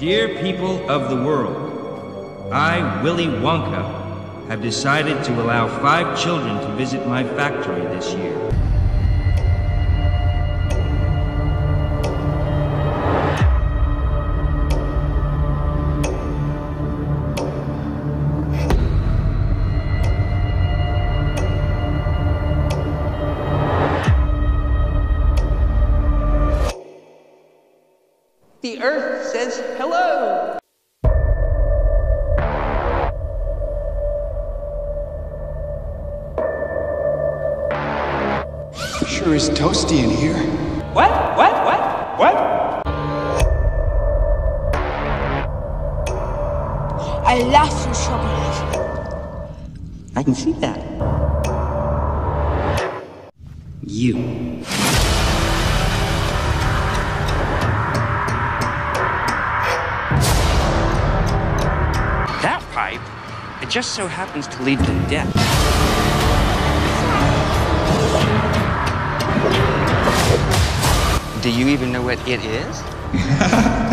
Dear people of the world, I, Willy Wonka, have decided to allow five children to visit my factory this year. The Earth says hello. Sure is toasty in here. What? What? What? What? I love you, chocolate. I can see that. You. Pipe, it just so happens to lead to death. Do you even know what it is?